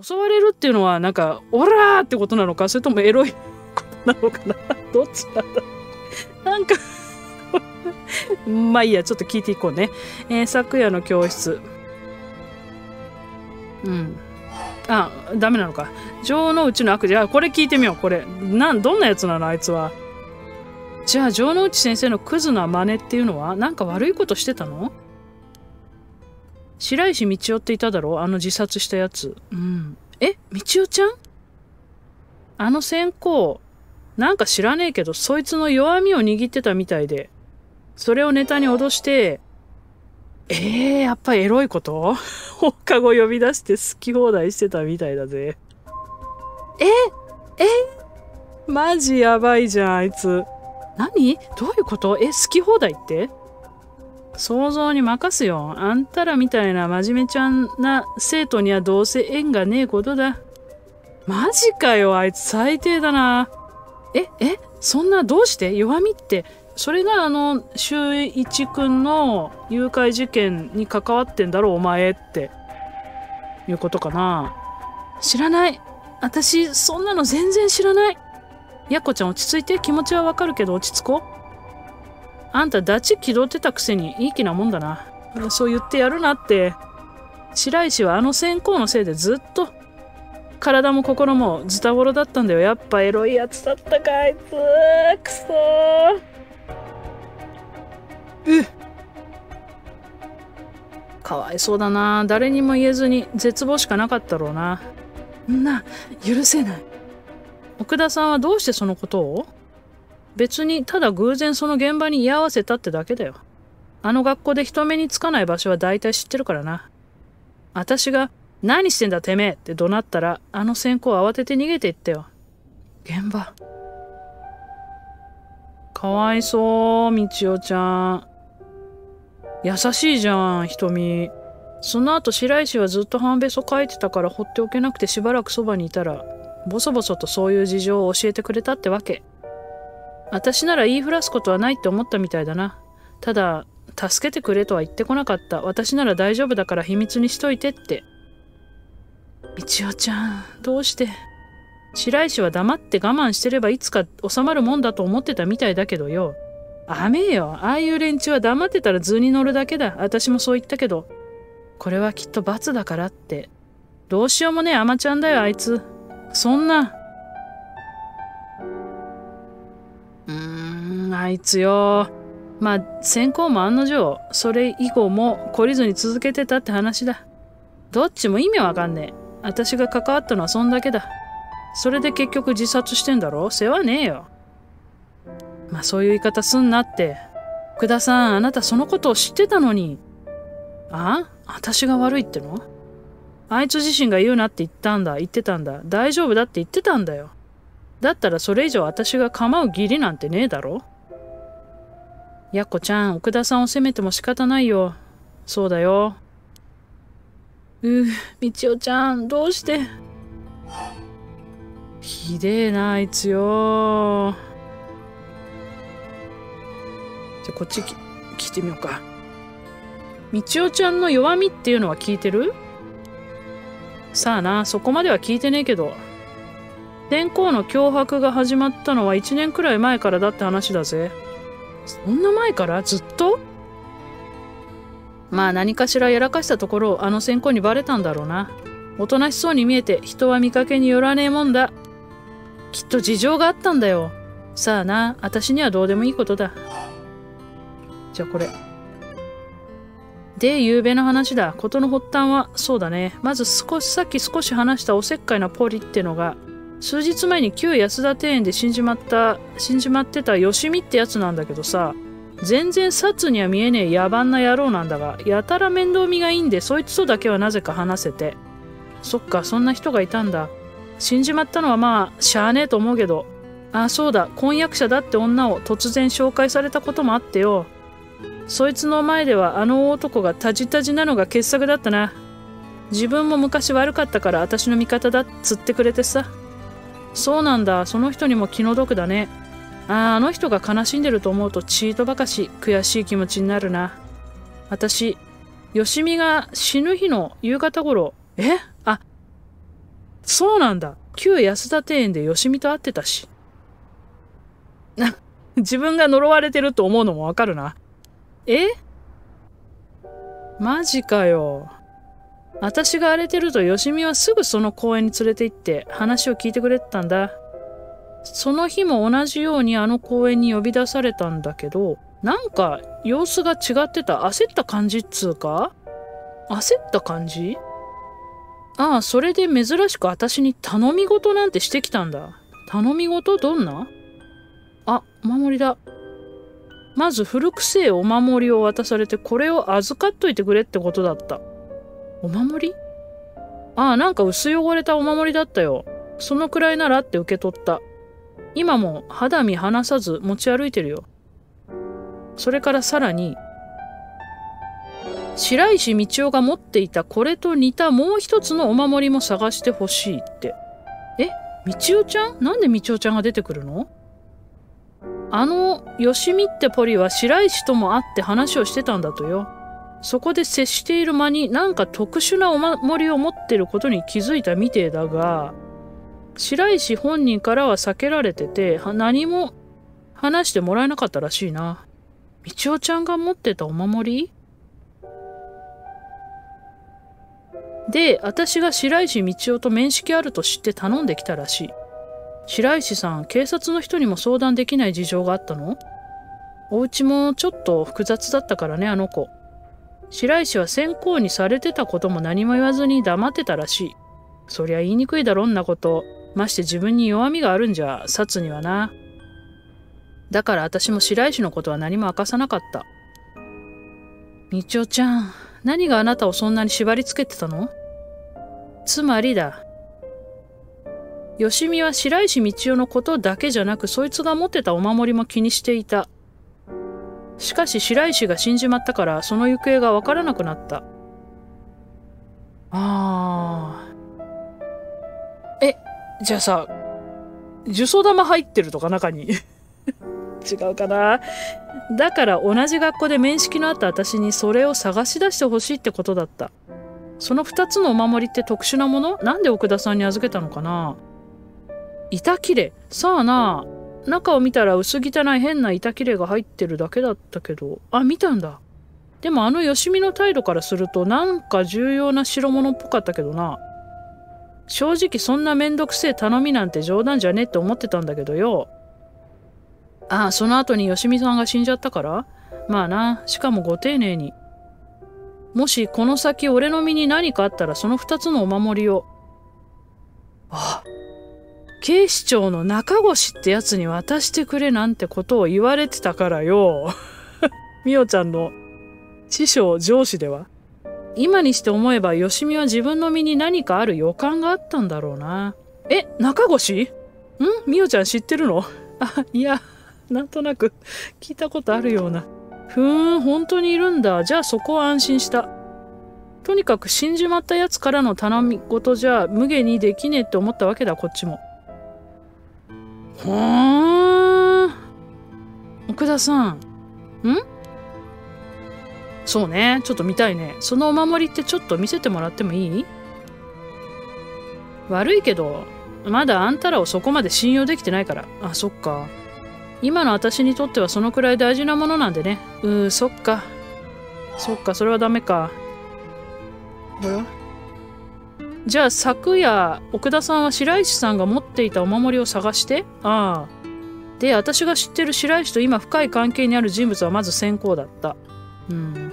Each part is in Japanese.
襲われるっていうのはなんかオラーってことなのかそれともエロい ことなのかな？どっちなんだなんか まあいいやちょっと聞いていこうね、えー、昨夜の教室。うん。あダメなのか。情のうちの悪事。あこれ聞いてみよう。これ。なんどんなやつなの？あいつは。じゃあ城之内先生のクズな真似っていうのはなんか悪いことしてたの？白石道夫っていただろ？あの自殺したやつ。うん。え？道夫ちゃん？あの先行、なんか知らねえけど、そいつの弱みを握ってたみたいで、それをネタに脅して、えー、やっぱエロいこと？放課後呼び出して好き放題してたみたいだぜ。え？え？マジやばいじゃん、あいつ。何？どういうこと？え、好き放題って？想像に任すよ。あんたらみたいな真面目ちゃんな生徒にはどうせ縁がねえことだ。マジかよ、あいつ最低だな。え、え、そんなどうして？弱みって、それがあの、修一くんの誘拐事件に関わってんだろ、お前って。いうことかな。知らない。私、そんなの全然知らない。やっこちゃん落ち着いて気持ちはわかるけど落ち着こう。あんたダチ気取ってたくせにいい気なもんだな。そう言ってやるなって。白石はあの線香のせいでずっと体も心もズタボロだったんだよ。やっぱエロいやつだったか、あいつ。くそー。うかわいそうだな。誰にも言えずに絶望しかなかったろうな。んな、許せない。奥田さんはどうしてそのことを？別にただ偶然その現場に居合わせたってだけだよ。あの学校で人目につかない場所は大体知ってるからな。私が、何してんだてめえって怒鳴ったら、あの先行慌てて逃げていったよ。現場。かわいそう、みちおちゃん。優しいじゃん、瞳。その後白石はずっと半べそ書いてたから放っておけなくてしばらくそばにいたら、ボソボソとそういう事情を教えてくれたってわけ。私なら言いふらすことはないって思ったみたいだな。ただ、助けてくれとは言ってこなかった。私なら大丈夫だから秘密にしといてって。みちおちゃん、どうして？白石は黙って我慢してればいつか収まるもんだと思ってたみたいだけどよ。あめよ。ああいう連中は黙ってたら図に乗るだけだ。私もそう言ったけど。これはきっと罰だからって。どうしようもねえ、アマちゃんだよ、あいつ。そんな。あいつよ。まあ、先行も案の定、それ以降も懲りずに続けてたって話だ。どっちも意味わかんねえ。私が関わったのはそんだけだ。それで結局自殺してんだろ？世話ねえよ。まあそういう言い方すんなって。福田さん、あなたそのことを知ってたのに。あ？私が悪いっての？あいつ自身が言うなって言ったんだ、言ってたんだ。大丈夫だって言ってたんだよ。だったらそれ以上私が構う義理なんてねえだろやっこちゃん、奥田さんを責めても仕方ないよ。そうだよ。うぅ、みちおちゃん、どうして？ひでえな、あいつよ。じゃ、こっちき聞いてみようか。みちおちゃんの弱みっていうのは聞いてる？さあな、そこまでは聞いてねえけど。天候の脅迫が始まったのは1年くらい前からだって話だぜ。そんな前からずっと？まあ何かしらやらかしたところをあの先行にバレたんだろうな。おとなしそうに見えて人は見かけによらねえもんだ。きっと事情があったんだよ。さあな、私にはどうでもいいことだ。じゃあこれ。で、夕べの話だ。事の発端は、そうだね。まず少し、さっき少し話したおせっかいなポリってのが、数日前に旧安田庭園で死んじまった、死んじまってたよしみってやつなんだけどさ、全然札には見えねえ野蛮な野郎なんだが、やたら面倒見がいいんで、そいつとだけはなぜか話せて。そっか、そんな人がいたんだ。死んじまったのはまあ、しゃあねえと思うけど。あ、そうだ、婚約者だって女を突然紹介されたこともあってよ。そいつの前ではあの男がタジタジなのが傑作だったな。自分も昔悪かったから私の味方だっつってくれてさ。そうなんだ、その人にも気の毒だね。ああ、あの人が悲しんでると思うとチートばかし悔しい気持ちになるな。私、よしみが死ぬ日の夕方頃、え？あ、そうなんだ。旧安田庭園でよしみと会ってたし。な、自分が呪われてると思うのもわかるな。え？マジかよ。私が荒れてるとよしみはすぐその公園に連れて行って話を聞いてくれてたんだ。その日も同じようにあの公園に呼び出されたんだけど、なんか様子が違ってた焦った感じっつうか？焦った感じ？ああ、それで珍しく私に頼み事なんてしてきたんだ。頼み事どんな？あ、お守りだ。まず古くせえお守りを渡されてこれを預かっといてくれってことだった。お守り？ああ、なんか薄汚れたお守りだったよ。そのくらいならって受け取った。今も肌身離さず持ち歩いてるよ。それからさらに、白石道夫が持っていたこれと似たもう一つのお守りも探してほしいって。え？道夫ちゃん？なんで道夫ちゃんが出てくるの？あの、よしみってポリは白石とも会って話をしてたんだとよ。そこで接している間になんか特殊なお守りを持ってることに気づいたみてえだが、白石本人からは避けられてて、何も話してもらえなかったらしいな。道夫ちゃんが持ってたお守り？で、私が白石道夫と面識あると知って頼んできたらしい。白石さん、警察の人にも相談できない事情があったの？お家もちょっと複雑だったからね、あの子。白石は先行にされてたことも何も言わずに黙ってたらしい。そりゃ言いにくいだろんなこと。まして自分に弱みがあるんじゃ、殺にはな。だから私も白石のことは何も明かさなかった。みちおちゃん、何があなたをそんなに縛り付けてたの？つまりだ。よしみは白石道夫のことだけじゃなく、そいつが持ってたお守りも気にしていた。しかし白石が死んじまったから、その行方がわからなくなった。ああ。え、じゃあさ、呪詛玉入ってるとか中に？違うかな？だから同じ学校で面識のあった私にそれを探し出してほしいってことだった。その2つのお守りって特殊なもの？なんで奥田さんに預けたのかな？板切れ。さあな中を見たら薄汚い変な板切れが入ってるだけだったけど。あ見たんだ。でもあのよしみの態度からするとなんか重要な代物っぽかったけどな。正直そんなめんどくせえ頼みなんて冗談じゃねえって思ってたんだけどよ。ああ、その後によしみさんが死んじゃったから？まあな、しかもご丁寧に。もしこの先俺の身に何かあったらその二つのお守りを。あ。あ、警視庁の中越ってやつに渡してくれなんてことを言われてたからよ。みおちゃんの師匠上司では。今にして思えばよしみは自分の身に何かある予感があったんだろうな。え、中越？ん？みおちゃん知ってるの？あ、いや、なんとなく 聞いたことあるような。ふーん、本当にいるんだ。じゃあそこは安心した。とにかく死んじまったやつからの頼み事じゃ無下にできねえって思ったわけだ、こっちも。ほーん。奥田さん。ん？そうね。ちょっと見たいね。そのお守りってちょっと見せてもらってもいい？悪いけど、まだあんたらをそこまで信用できてないから。あ、そっか。今の私にとってはそのくらい大事なものなんでね。うー、そっか。そっか、それはダメか。これはじゃあ昨夜、奥田さんは白石さんが持っていたお守りを探して？ああ。で、私が知ってる白石と今深い関係にある人物はまず先行だった。うん。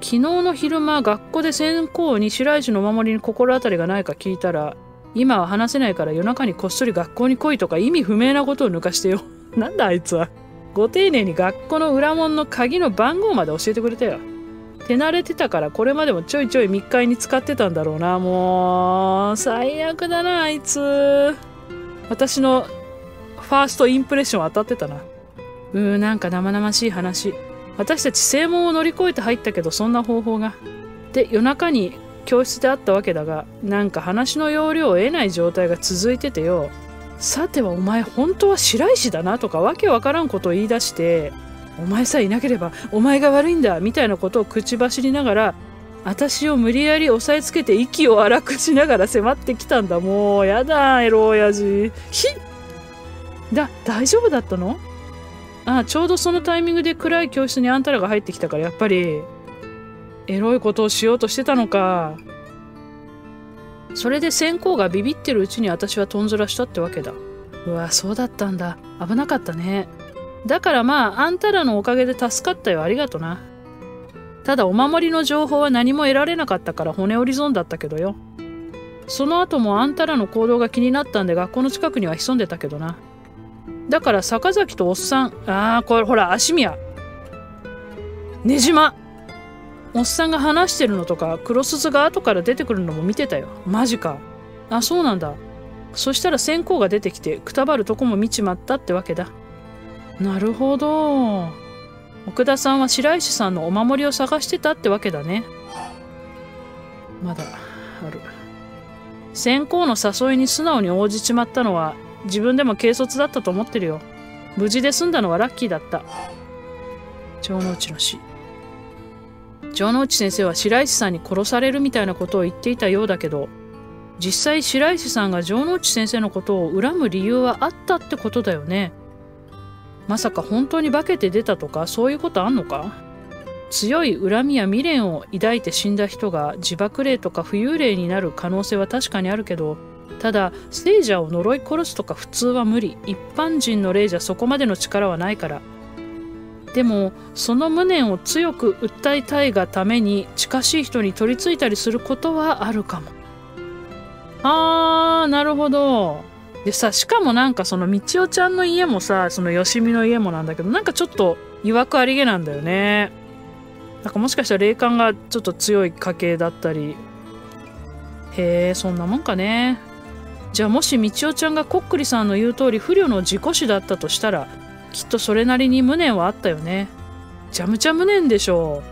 昨日の昼間、学校で先行に白石のお守りに心当たりがないか聞いたら、今は話せないから夜中にこっそり学校に来いとか意味不明なことを抜かしてよ。なんだあいつは。ご丁寧に学校の裏門の鍵の番号まで教えてくれたよ。手慣れてたからこれまでもちょいちょい密会に使ってたんだろうな。もう、最悪だな、あいつ。私のファーストインプレッション当たってたな。うー、なんか生々しい話。私たち正門を乗り越えて入ったけど、そんな方法が。で、夜中に教室であったわけだがなんか話の要領を得ない状態が続いててよさてはお前本当は白石だなとかわけわからんことを言い出してお前さえいなければお前が悪いんだみたいなことを口走りながら私を無理やり押さえつけて息を荒くしながら迫ってきたんだ。もうやだエロ親父。ひだ大丈夫だったの？あちょうどそのタイミングで暗い教室にあんたらが入ってきたからやっぱり。エロいことをしようとしてたのか。それで先行がビビってるうちに私はとんずらしたってわけだ。うわそうだったんだ。危なかったね。だからまああんたらのおかげで助かったよ。ありがとな。ただお守りの情報は何も得られなかったから骨折り損だったけどよ。その後もあんたらの行動が気になったんで学校の近くには潜んでたけどな。だから坂崎とおっさんああこれほら足宮。ねじま。おっさんが話してるのとか黒鈴が後から出てくるのも見てたよ。マジか。あそうなんだ。そしたら先行が出てきてくたばるとこも見ちまったってわけだ。なるほど。奥田さんは白石さんのお守りを探してたってわけだね。まだある。先行の誘いに素直に応じちまったのは自分でも軽率だったと思ってるよ。無事で済んだのはラッキーだった。城之内の死。城之内先生は白石さんに殺されるみたいなことを言っていたようだけど実際白石さんが城之内先生のことを恨む理由はあったってことだよね。まさか本当に化けて出たとかそういうことあんのか？強い恨みや未練を抱いて死んだ人が自爆霊とか浮遊霊になる可能性は確かにあるけどただ聖者を呪い殺すとか普通は無理。一般人の霊じゃそこまでの力はないから。でもその無念を強く訴えたいがために近しい人に取り付いたりすることはあるかも。あーなるほど。でさしかもなんかそのみちおちゃんの家もさそのよしみの家もなんだけどなんかちょっといわくありげなんだよね。なんかもしかしたら霊感がちょっと強い家系だったり。へえそんなもんかね。じゃあもしみちおちゃんがこっくりさんの言う通り不慮の事故死だったとしたらきっとそれなりに無念はあったよね。じゃむちゃ無念でしょ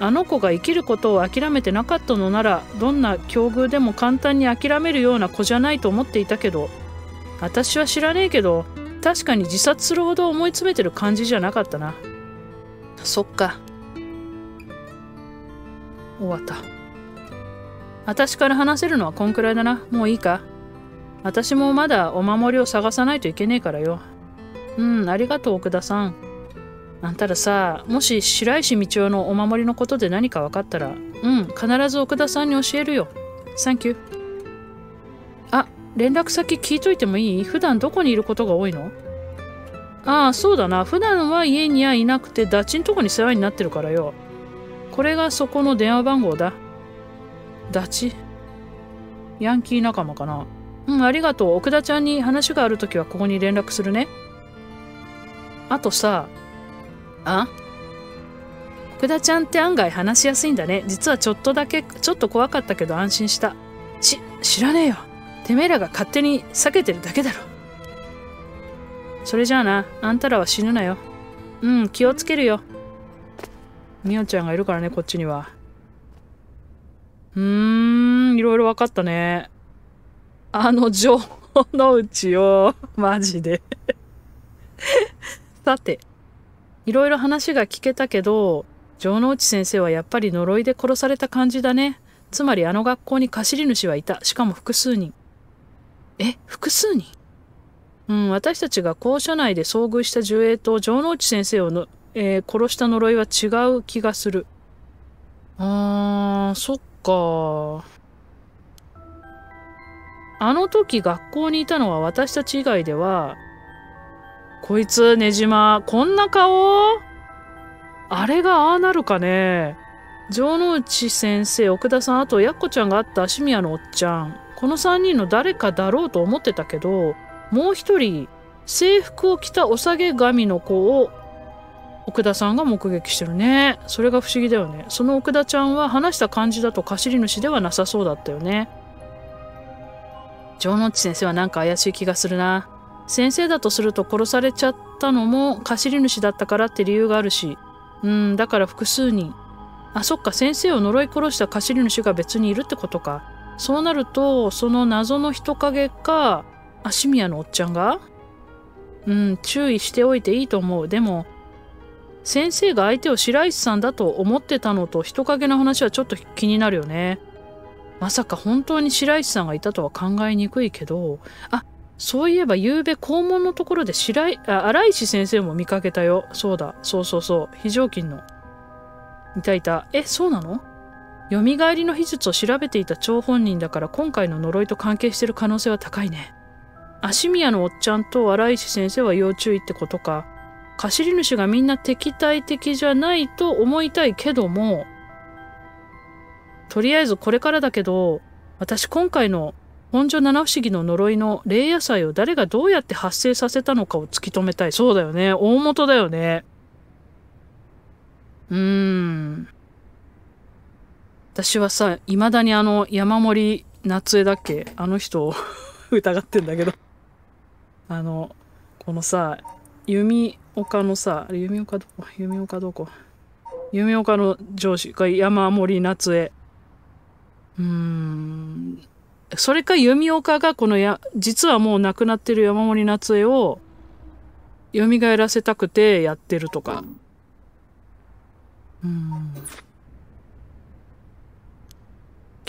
う。あの子が生きることを諦めてなかったのならどんな境遇でも簡単に諦めるような子じゃないと思っていたけど私は知らねえけど確かに自殺するほど思い詰めてる感じじゃなかったな。そっか。終わった。私から話せるのはこんくらいだな。もういいか。私もまだお守りを探さないといけねえからよ。うんありがとう奥田さん。あんたらさもし白石道夫のお守りのことで何か分かったらうん必ず奥田さんに教えるよ。サンキューあ連絡先聞いといてもいい？普段どこにいることが多いの？ああそうだな。普段は家にはいなくてダチんとこに世話になってるからよ。これがそこの電話番号だ。ダチ？ヤンキー仲間かな？うんありがとう。奥田ちゃんに話があるときはここに連絡するね。あとさあ？奥田ちゃんって案外話しやすいんだね。実はちょっとだけちょっと怖かったけど安心した。し知らねえよ。てめえらが勝手に避けてるだけだろ。それじゃあなあんたらは死ぬなよ。うん気をつけるよ。みおちゃんがいるからねこっちには。うーんいろいろ分かったね。あの情報のうちよ。マジで。さていろいろ話が聞けたけど城之内先生はやっぱり呪いで殺された感じだね。つまりあの学校に貸し主はいた。しかも複数人。え複数人？うん私たちが校舎内で遭遇した守衛と城之内先生をの、えー、殺した呪いは違う気がする。あーそっか。あの時学校にいたのは私たち以外ではこいつ、ねじま、こんな顔？あれがああなるかね？城之内先生、奥田さん、あとやっこちゃんがあった足宮のおっちゃん。この3人の誰かだろうと思ってたけど、もう一人、制服を着たお下げ神の子を奥田さんが目撃してるね。それが不思議だよね。その奥田ちゃんは話した感じだと貸し主ではなさそうだったよね。城之内先生はなんか怪しい気がするな。先生だとすると殺されちゃったのも貸し主だったからって理由があるし、うん、だから複数人。あ、そっか、先生を呪い殺した貸し主が別にいるってことか。そうなると、その謎の人影か、足宮のおっちゃんが？うん、注意しておいていいと思う。でも、先生が相手を白石さんだと思ってたのと人影の話はちょっと気になるよね。まさか本当に白石さんがいたとは考えにくいけど、あ、そういえば昨べ校門のところで白井、あ、荒石先生も見かけたよ。そうだ、そうそうそう、非常勤の。いたいた。え、そうなの？蘇りの秘術を調べていた張本人だから今回の呪いと関係してる可能性は高いね。足宮のおっちゃんと荒石先生は要注意ってことか。貸り主がみんな敵対的じゃないと思いたいけども、とりあえずこれからだけど、私今回の本所七不思議の呪いの霊野菜を誰がどうやって発生させたのかを突き止めたい。そうだよね。大元だよね。うーん。私はさ、未だにあの山森夏江だっけ？あの人を 疑ってんだけど。あの、このさ、弓岡のさ、弓岡どこ？弓岡どこ？弓岡の上司が山森夏江。うーん。それか弓岡がこのや、実はもう亡くなってる山森夏江を蘇らせたくてやってるとか。うん。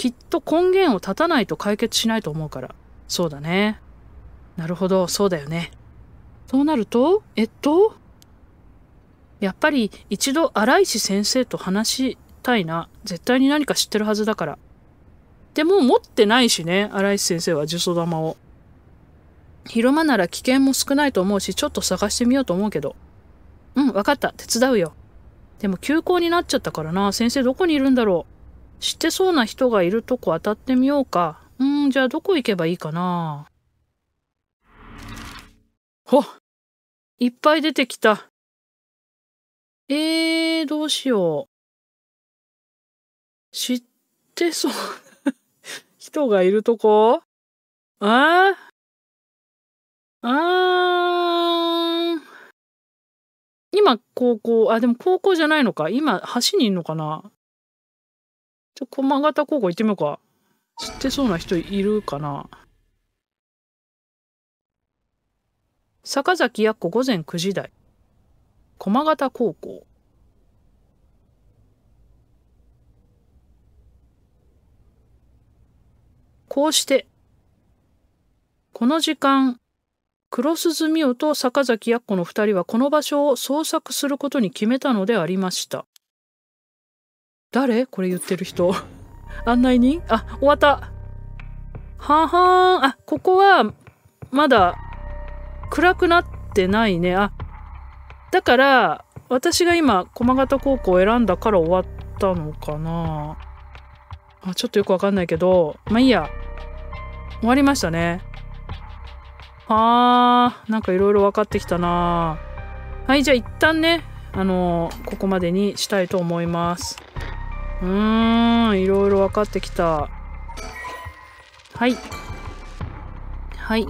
きっと根源を断たないと解決しないと思うから。そうだね。なるほど、そうだよね。そうなると、えっと、やっぱり一度荒石先生と話したいな。絶対に何か知ってるはずだから。でも持ってないしね、荒石先生は呪詛玉を。広間なら危険も少ないと思うし、ちょっと探してみようと思うけど。うん、わかった。手伝うよ。でも休校になっちゃったからな。先生どこにいるんだろう。知ってそうな人がいるとこ当たってみようか。うん、じゃあどこ行けばいいかな。ほっいっぱい出てきた。えー、どうしよう。知ってそう 人がいるとこ？あああ今、高校、あ、でも高校じゃないのか。今、橋にいるのかな。駒形高校行ってみようか。知ってそうな人いるかな？坂崎やっこ午前9時台。駒形高校。こうして、この時間、黒鈴美代と坂崎やっこの二人はこの場所を捜索することに決めたのでありました。誰？これ言ってる人。案内人？あ、終わった。ははーん。あ、ここは、まだ暗くなってないね。あ、だから、私が今、駒形高校を選んだから終わったのかな。あ、ちょっとよくわかんないけど、まあいいや。終わりましたね。あー、なんかいろいろ分かってきたなはい、じゃあ一旦ね、あの、ここまでにしたいと思います。うーん、いろいろ分かってきた。はい。はい。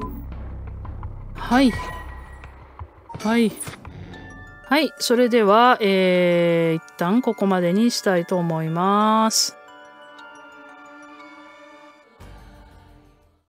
はい。はい。はい。それでは、えー、一旦ここまでにしたいと思います。